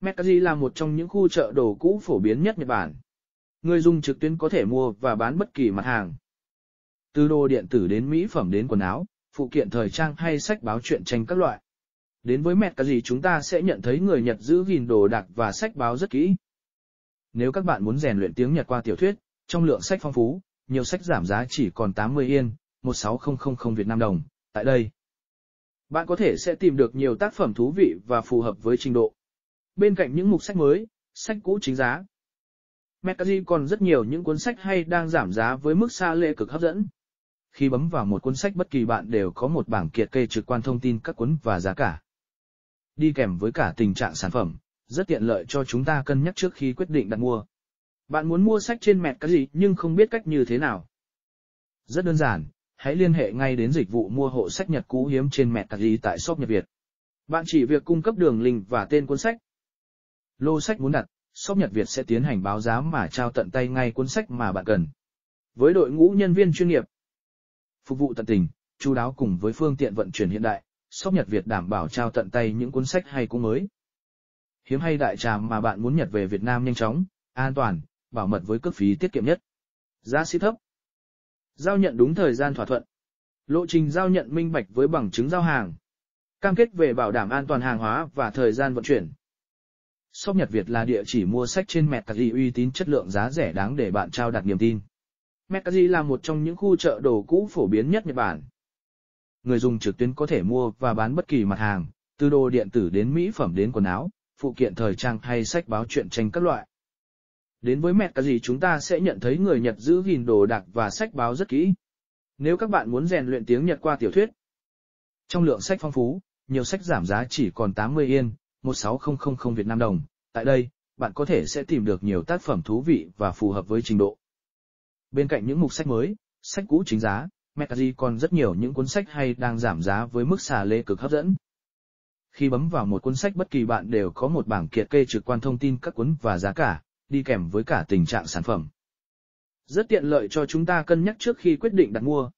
Mercari là một trong những khu chợ đồ cũ phổ biến nhất Nhật Bản. Người dùng trực tuyến có thể mua và bán bất kỳ mặt hàng. Từ đồ điện tử đến mỹ phẩm đến quần áo, phụ kiện thời trang hay sách báo truyện tranh các loại. Đến với Mercari chúng ta sẽ nhận thấy người Nhật giữ gìn đồ đạc và sách báo rất kỹ. Nếu các bạn muốn rèn luyện tiếng Nhật qua tiểu thuyết, trong lượng sách phong phú, nhiều sách giảm giá chỉ còn 80 yên, 16000 Việt Nam đồng, tại đây. Bạn có thể sẽ tìm được nhiều tác phẩm thú vị và phù hợp với trình độ. Bên cạnh những mục sách mới, sách cũ chính giá. Mercari còn rất nhiều những cuốn sách hay đang giảm giá với mức xa lệ cực hấp dẫn. Khi bấm vào một cuốn sách bất kỳ bạn đều có một bảng kiệt kê trực quan thông tin các cuốn và giá cả. Đi kèm với cả tình trạng sản phẩm, rất tiện lợi cho chúng ta cân nhắc trước khi quyết định đặt mua. Bạn muốn mua sách trên mẹt cái gì nhưng không biết cách như thế nào. Rất đơn giản, hãy liên hệ ngay đến dịch vụ mua hộ sách Nhật cũ hiếm trên mẹt cái gì tại shop Nhật Việt. Bạn chỉ việc cung cấp đường link và tên cuốn sách. Lô sách muốn đặt, shop Nhật Việt sẽ tiến hành báo giá mà trao tận tay ngay cuốn sách mà bạn cần. Với đội ngũ nhân viên chuyên nghiệp, phục vụ tận tình, chú đáo cùng với phương tiện vận chuyển hiện đại, shop Nhật Việt đảm bảo trao tận tay những cuốn sách hay cũng mới. Hiếm hay đại trà mà bạn muốn Nhật về Việt Nam nhanh chóng, an toàn, bảo mật với cước phí tiết kiệm nhất. Giá ship thấp. Giao nhận đúng thời gian thỏa thuận. Lộ trình giao nhận minh bạch với bằng chứng giao hàng. Cam kết về bảo đảm an toàn hàng hóa và thời gian vận chuyển. Shop Nhật Việt là địa chỉ mua sách trên Mercari uy tín chất lượng giá rẻ đáng để bạn trao đặt niềm tin. Mercari là một trong những khu chợ đồ cũ phổ biến nhất Nhật Bản. Người dùng trực tuyến có thể mua và bán bất kỳ mặt hàng, từ đồ điện tử đến mỹ phẩm đến quần áo, phụ kiện thời trang hay sách báo truyện tranh các loại. Đến với mẹt chúng ta sẽ nhận thấy người Nhật giữ gìn đồ đạc và sách báo rất kỹ. Nếu các bạn muốn rèn luyện tiếng Nhật qua tiểu thuyết, trong lượng sách phong phú, nhiều sách giảm giá chỉ còn 80 yên, 16000 Việt Nam đồng. Tại đây, bạn có thể sẽ tìm được nhiều tác phẩm thú vị và phù hợp với trình độ. Bên cạnh những mục sách mới, sách cũ chính giá, Metaji còn rất nhiều những cuốn sách hay đang giảm giá với mức xà lê cực hấp dẫn. Khi bấm vào một cuốn sách bất kỳ bạn đều có một bảng kiệt kê trực quan thông tin các cuốn và giá cả, đi kèm với cả tình trạng sản phẩm. Rất tiện lợi cho chúng ta cân nhắc trước khi quyết định đặt mua.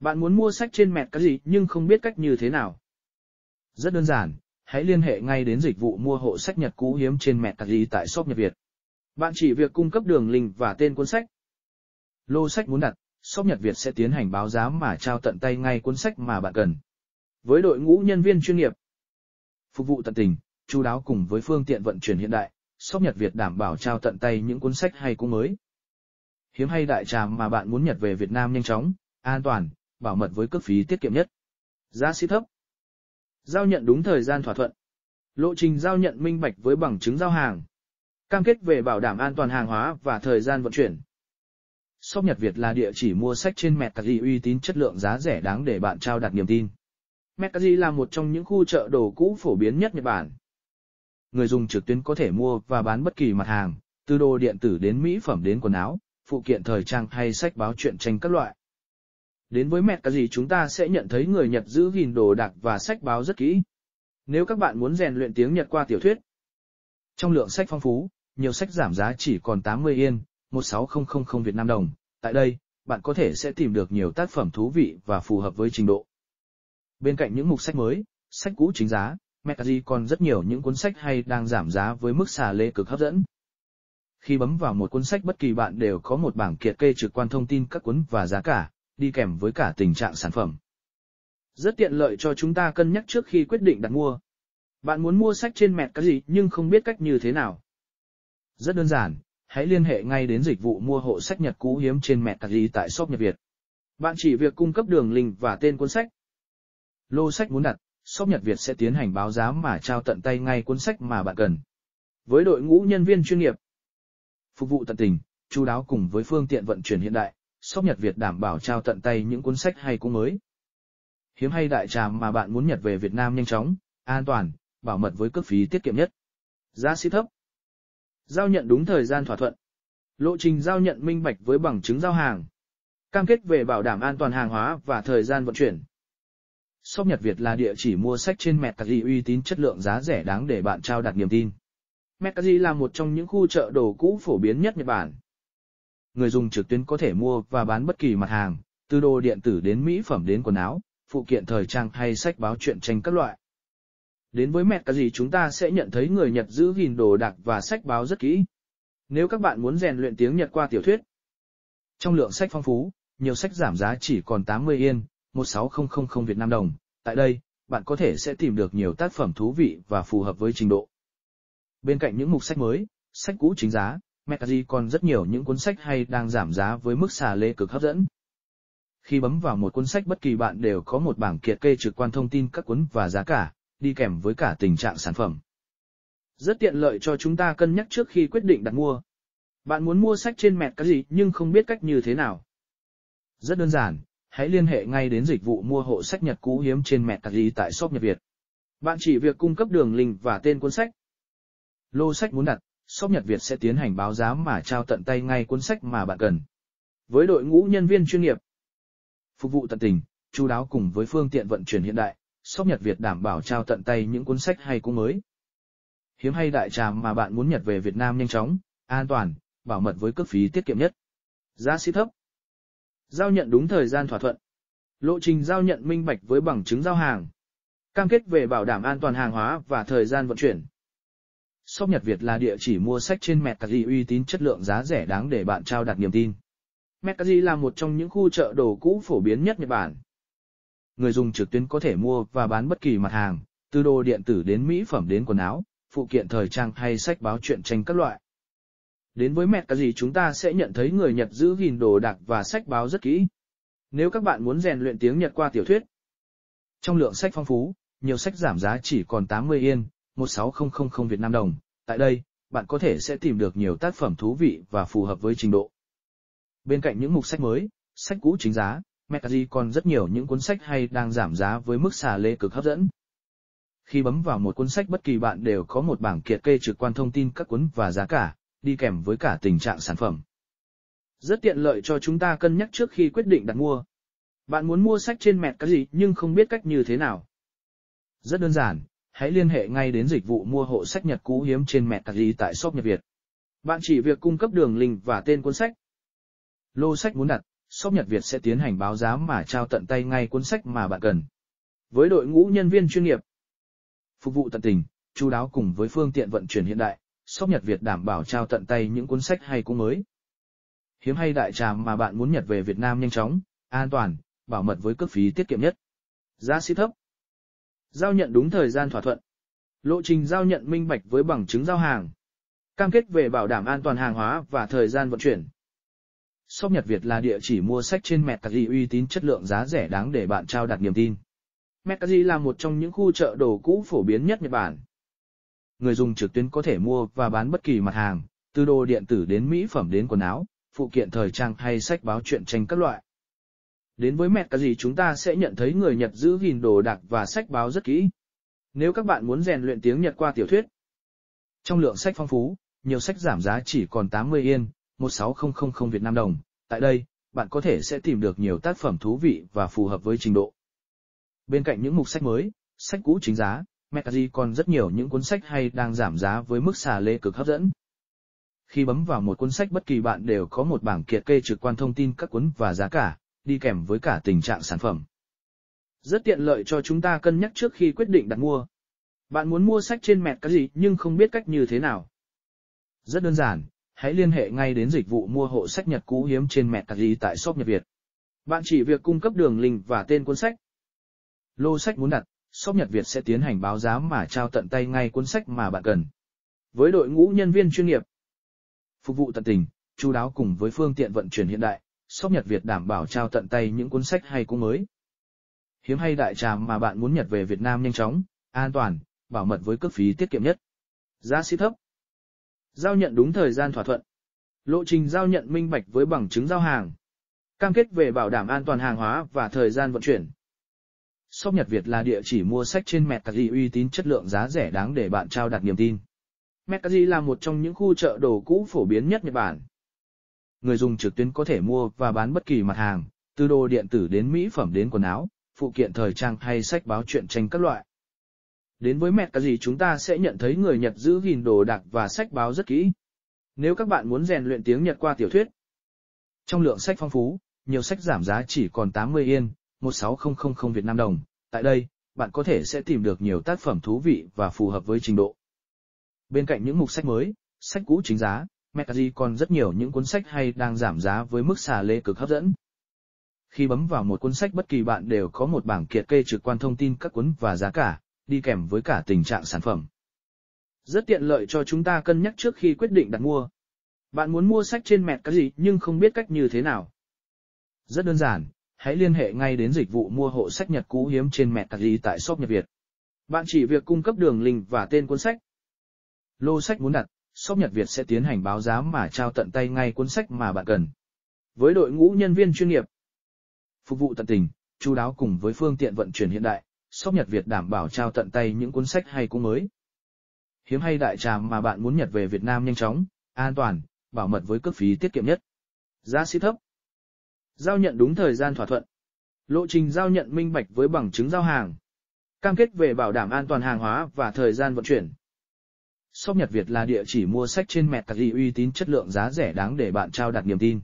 Bạn muốn mua sách trên mẹt cái gì nhưng không biết cách như thế nào. Rất đơn giản, hãy liên hệ ngay đến dịch vụ mua hộ sách Nhật cũ hiếm trên mẹ tạc gì tại shop Nhật Việt. Bạn chỉ việc cung cấp đường link và tên cuốn sách. Lô sách muốn đặt, shop Nhật Việt sẽ tiến hành báo giá mà trao tận tay ngay cuốn sách mà bạn cần. Với đội ngũ nhân viên chuyên nghiệp, phục vụ tận tình, chú đáo cùng với phương tiện vận chuyển hiện đại, shop Nhật Việt đảm bảo trao tận tay những cuốn sách hay cũ mới. Hiếm hay đại trà mà bạn muốn Nhật về Việt Nam nhanh chóng, an toàn, bảo mật với cước phí tiết kiệm nhất. Giá sĩ thấp. Giao nhận đúng thời gian thỏa thuận. Lộ trình giao nhận minh bạch với bằng chứng giao hàng. Cam kết về bảo đảm an toàn hàng hóa và thời gian vận chuyển. Shop Nhật Việt là địa chỉ mua sách trên Mercari uy tín chất lượng giá rẻ đáng để bạn trao đặt niềm tin. Mercari là một trong những khu chợ đồ cũ phổ biến nhất Nhật Bản. Người dùng trực tuyến có thể mua và bán bất kỳ mặt hàng, từ đồ điện tử đến mỹ phẩm đến quần áo, phụ kiện thời trang hay sách báo truyện tranh các loại. Đến với Mercari chúng ta sẽ nhận thấy người Nhật giữ gìn đồ đạc và sách báo rất kỹ. Nếu các bạn muốn rèn luyện tiếng Nhật qua tiểu thuyết, trong lượng sách phong phú, nhiều sách giảm giá chỉ còn 80 yên, 16000 Việt Nam đồng. Tại đây, bạn có thể sẽ tìm được nhiều tác phẩm thú vị và phù hợp với trình độ. Bên cạnh những mục sách mới, sách cũ chính giá, Metaji còn rất nhiều những cuốn sách hay đang giảm giá với mức xà lê cực hấp dẫn. Khi bấm vào một cuốn sách bất kỳ bạn đều có một bảng kiệt kê trực quan thông tin các cuốn và giá cả, đi kèm với cả tình trạng sản phẩm. Rất tiện lợi cho chúng ta cân nhắc trước khi quyết định đặt mua. Bạn muốn mua sách trên mẹt cái gì nhưng không biết cách như thế nào. Rất đơn giản, hãy liên hệ ngay đến dịch vụ mua hộ sách Nhật cũ hiếm trên mẹt cái gì tại shop Nhật Việt. Bạn chỉ việc cung cấp đường link và tên cuốn sách. Lô sách muốn đặt, shop Nhật Việt sẽ tiến hành báo giá mà trao tận tay ngay cuốn sách mà bạn cần. Với đội ngũ nhân viên chuyên nghiệp, phục vụ tận tình, chú đáo cùng với phương tiện vận chuyển hiện đại, Sóc Nhật Việt đảm bảo trao tận tay những cuốn sách hay cũng mới. Hiếm hay đại trà mà bạn muốn Nhật về Việt Nam nhanh chóng, an toàn, bảo mật với cước phí tiết kiệm nhất. Giá sĩ thấp. Giao nhận đúng thời gian thỏa thuận. Lộ trình giao nhận minh bạch với bằng chứng giao hàng. Cam kết về bảo đảm an toàn hàng hóa và thời gian vận chuyển. Sóc Nhật Việt là địa chỉ mua sách trên Mercari uy tín chất lượng giá rẻ đáng để bạn trao đặt niềm tin. Mercari là một trong những khu chợ đồ cũ phổ biến nhất Nhật Bản. Người dùng trực tuyến có thể mua và bán bất kỳ mặt hàng, từ đồ điện tử đến mỹ phẩm đến quần áo, phụ kiện thời trang hay sách báo truyện tranh các loại. Đến với mẹ cái gì chúng ta sẽ nhận thấy người Nhật giữ gìn đồ đạc và sách báo rất kỹ. Nếu các bạn muốn rèn luyện tiếng Nhật qua tiểu thuyết, trong lượng sách phong phú, nhiều sách giảm giá chỉ còn 80 yên, 16000 Việt Nam đồng. Tại đây, bạn có thể sẽ tìm được nhiều tác phẩm thú vị và phù hợp với trình độ. Bên cạnh những mục sách mới, sách cũ chính giá, Metaji còn rất nhiều những cuốn sách hay đang giảm giá với mức xả lê cực hấp dẫn. Khi bấm vào một cuốn sách bất kỳ bạn đều có một bảng kiệt kê trực quan thông tin các cuốn và giá cả, đi kèm với cả tình trạng sản phẩm. Rất tiện lợi cho chúng ta cân nhắc trước khi quyết định đặt mua. Bạn muốn mua sách trên mẹt cái gì nhưng không biết cách như thế nào. Rất đơn giản, hãy liên hệ ngay đến dịch vụ mua hộ sách Nhật cũ hiếm trên mẹt cái gì tại shop Nhật Việt. Bạn chỉ việc cung cấp đường link và tên cuốn sách. Lô sách muốn đặt, shop Nhật Việt sẽ tiến hành báo giá mà trao tận tay ngay cuốn sách mà bạn cần. Với đội ngũ nhân viên chuyên nghiệp, phục vụ tận tình, chú đáo cùng với phương tiện vận chuyển hiện đại, shop Nhật Việt đảm bảo trao tận tay những cuốn sách hay cũng mới. Hiếm hay đại trà mà bạn muốn Nhật về Việt Nam nhanh chóng, an toàn, bảo mật với cước phí tiết kiệm nhất. Giá ship thấp. Giao nhận đúng thời gian thỏa thuận. Lộ trình giao nhận minh bạch với bằng chứng giao hàng. Cam kết về bảo đảm an toàn hàng hóa và thời gian vận chuyển. Shop Nhật Việt là địa chỉ mua sách trên Mercari uy tín chất lượng giá rẻ đáng để bạn trao đặt niềm tin. Mercari là một trong những khu chợ đồ cũ phổ biến nhất Nhật Bản. Người dùng trực tuyến có thể mua và bán bất kỳ mặt hàng, từ đồ điện tử đến mỹ phẩm đến quần áo, phụ kiện thời trang hay sách báo truyện tranh các loại. Đến với mẹ chúng ta sẽ nhận thấy người Nhật giữ gìn đồ đạc và sách báo rất kỹ. Nếu các bạn muốn rèn luyện tiếng Nhật qua tiểu thuyết, trong lượng sách phong phú, nhiều sách giảm giá chỉ còn 80 yên, 16000 Việt Nam đồng. Tại đây, bạn có thể sẽ tìm được nhiều tác phẩm thú vị và phù hợp với trình độ. Bên cạnh những mục sách mới, sách cũ chính giá, Metaji còn rất nhiều những cuốn sách hay đang giảm giá với mức xả lê cực hấp dẫn. Khi bấm vào một cuốn sách bất kỳ bạn đều có một bảng kiệt kê trực quan thông tin các cuốn và giá cả, đi kèm với cả tình trạng sản phẩm. Rất tiện lợi cho chúng ta cân nhắc trước khi quyết định đặt mua. Bạn muốn mua sách trên mẹt cái gì nhưng không biết cách như thế nào. Rất đơn giản, hãy liên hệ ngay đến dịch vụ mua hộ sách Nhật cũ hiếm trên mẹ tạc tại shop Nhật Việt. Bạn chỉ việc cung cấp đường link và tên cuốn sách. Lô sách muốn đặt, shop Nhật Việt sẽ tiến hành báo giá mà trao tận tay ngay cuốn sách mà bạn cần. Với đội ngũ nhân viên chuyên nghiệp, phục vụ tận tình, chú đáo cùng với phương tiện vận chuyển hiện đại, shop Nhật Việt đảm bảo trao tận tay những cuốn sách hay cũng mới. Hiếm hay đại trà mà bạn muốn Nhật về Việt Nam nhanh chóng, an toàn, bảo mật với cước phí tiết kiệm nhất. Giá ship thấp. Giao nhận đúng thời gian thỏa thuận. Lộ trình giao nhận minh bạch với bằng chứng giao hàng. Cam kết về bảo đảm an toàn hàng hóa và thời gian vận chuyển. Shop Nhật Việt là địa chỉ mua sách trên Mercari uy tín chất lượng giá rẻ đáng để bạn trao đặt niềm tin. Mercari là một trong những khu chợ đồ cũ phổ biến nhất Nhật Bản. Người dùng trực tuyến có thể mua và bán bất kỳ mặt hàng, từ đồ điện tử đến mỹ phẩm đến quần áo, phụ kiện thời trang hay sách báo truyện tranh các loại. Đến với Mercari chúng ta sẽ nhận thấy người Nhật giữ gìn đồ đạc và sách báo rất kỹ. Nếu các bạn muốn rèn luyện tiếng Nhật qua tiểu thuyết, trong lượng sách phong phú, nhiều sách giảm giá chỉ còn 80 yên, 16000 Việt Nam đồng. Tại đây, bạn có thể sẽ tìm được nhiều tác phẩm thú vị và phù hợp với trình độ. Bên cạnh những mục sách mới, sách cũ chính giá, Metaji còn rất nhiều những cuốn sách hay đang giảm giá với mức xà lê cực hấp dẫn. Khi bấm vào một cuốn sách bất kỳ bạn đều có một bảng kiệt kê trực quan thông tin các cuốn và giá cả, đi kèm với cả tình trạng sản phẩm. Rất tiện lợi cho chúng ta cân nhắc trước khi quyết định đặt mua. Bạn muốn mua sách trên mẹt cái gì nhưng không biết cách như thế nào. Rất đơn giản, hãy liên hệ ngay đến dịch vụ mua hộ sách Nhật cũ hiếm trên mẹt cái gì tại shop Nhật Việt. Bạn chỉ việc cung cấp đường link và tên cuốn sách. Lô sách muốn đặt, shop Nhật Việt sẽ tiến hành báo giá mà trao tận tay ngay cuốn sách mà bạn cần. Với đội ngũ nhân viên chuyên nghiệp, phục vụ tận tình, chú đáo cùng với phương tiện vận chuyển hiện đại, Sóc Nhật Việt đảm bảo trao tận tay những cuốn sách hay cũng mới. Hiếm hay đại trà mà bạn muốn Nhật về Việt Nam nhanh chóng, an toàn, bảo mật với cước phí tiết kiệm nhất. Giá sĩ thấp. Giao nhận đúng thời gian thỏa thuận. Lộ trình giao nhận minh bạch với bằng chứng giao hàng. Cam kết về bảo đảm an toàn hàng hóa và thời gian vận chuyển. Shop Nhật Việt là địa chỉ mua sách trên Mercari uy tín chất lượng giá rẻ đáng để bạn trao đặt niềm tin. Mercari là một trong những khu chợ đồ cũ phổ biến nhất Nhật Bản. Người dùng trực tuyến có thể mua và bán bất kỳ mặt hàng, từ đồ điện tử đến mỹ phẩm đến quần áo, phụ kiện thời trang hay sách báo truyện tranh các loại. Đến với mẹ cái gì chúng ta sẽ nhận thấy người Nhật giữ gìn đồ đạc và sách báo rất kỹ. Nếu các bạn muốn rèn luyện tiếng Nhật qua tiểu thuyết, trong lượng sách phong phú, nhiều sách giảm giá chỉ còn 80 yên, 16000 Việt Nam đồng. Tại đây, bạn có thể sẽ tìm được nhiều tác phẩm thú vị và phù hợp với trình độ. Bên cạnh những mục sách mới, sách cũ chính giá, Metaji còn rất nhiều những cuốn sách hay đang giảm giá với mức xà lê cực hấp dẫn. Khi bấm vào một cuốn sách bất kỳ bạn đều có một bảng kiệt kê trực quan thông tin các cuốn và giá cả, đi kèm với cả tình trạng sản phẩm. Rất tiện lợi cho chúng ta cân nhắc trước khi quyết định đặt mua. Bạn muốn mua sách trên mẹt cái gì nhưng không biết cách như thế nào. Rất đơn giản, hãy liên hệ ngay đến dịch vụ mua hộ sách Nhật cũ hiếm trên mẹt cái gì tại shop Nhật Việt. Bạn chỉ việc cung cấp đường link và tên cuốn sách. Lô sách muốn đặt, shop Nhật Việt sẽ tiến hành báo giá mà trao tận tay ngay cuốn sách mà bạn cần. Với đội ngũ nhân viên chuyên nghiệp, phục vụ tận tình, chú đáo cùng với phương tiện vận chuyển hiện đại, shop Nhật Việt đảm bảo trao tận tay những cuốn sách hay cũ mới. Hiếm hay đại trà mà bạn muốn nhật về Việt Nam nhanh chóng, an toàn, bảo mật với cước phí tiết kiệm nhất. Giá xí thấp. Giao nhận đúng thời gian thỏa thuận. Lộ trình giao nhận minh bạch với bằng chứng giao hàng. Cam kết về bảo đảm an toàn hàng hóa và thời gian vận chuyển. Shop Nhật Việt là địa chỉ mua sách trên mẹ tạc uy tín chất lượng giá rẻ đáng để bạn trao đặt niềm tin.